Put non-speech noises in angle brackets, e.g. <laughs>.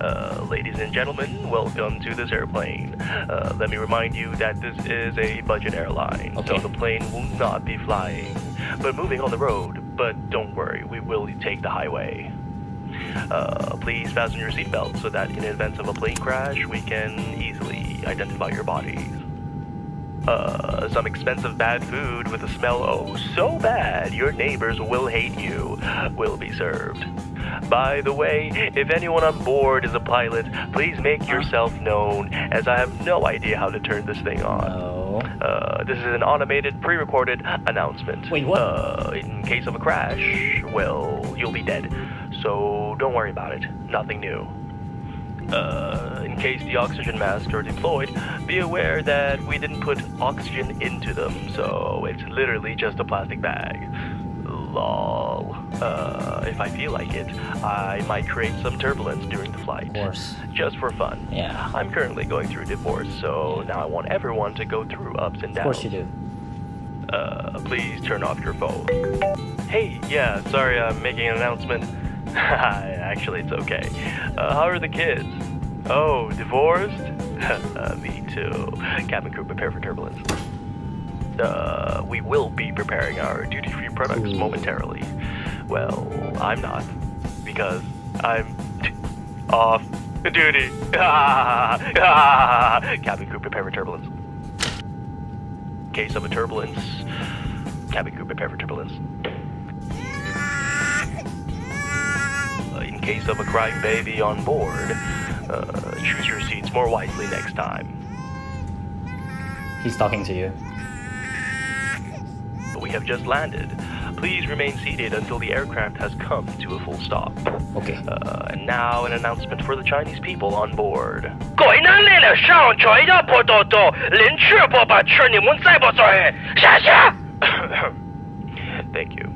Uh, ladies and gentlemen, welcome to this airplane. Uh, let me remind you that this is a budget airline, Okay. so the plane will not be flying, but moving on the road. But don't worry, we will take the highway. Uh, please fasten your seatbelt so that in the event of a plane crash, we can easily identify your bodies. Uh, some expensive bad food with a smell oh so bad your neighbors will hate you will be served. By the way, if anyone on board is a pilot, please make yourself known as I have no idea how to turn this thing on. No. Uh, this is an automated, pre-recorded announcement. Wait, what? Uh, in case of a crash, well, you'll be dead. So don't worry about it. Nothing new. Uh, in case the oxygen masks are deployed, be aware that we didn't put oxygen into them, so it's literally just a plastic bag. Lol. Uh, if I feel like it, I might create some turbulence during the flight. Of course. Just for fun. Yeah. I'm currently going through divorce, so now I want everyone to go through ups and downs. Of course you do. Uh, please turn off your phone. Hey, yeah, sorry I'm making an announcement. <laughs> Actually, it's okay. Uh, how are the kids? Oh, divorced? <laughs> uh, me too. Cabin crew, prepare for turbulence. Uh, we will be preparing our duty-free products Ooh. momentarily. Well, I'm not, because I'm off duty. <laughs> Cabin crew, prepare for turbulence. In case of a turbulence, cabin crew prepare for turbulence. Uh, in case of a crying baby on board, uh, choose your seats more wisely next time. He's talking to you We have just landed. Please remain seated until the aircraft has come to a full stop. Okay. Uh, and now an announcement for the Chinese people on board. 各位男人的上船要跑到到，连吃不把吃你们再不做，谢谢。 <laughs> Thank you.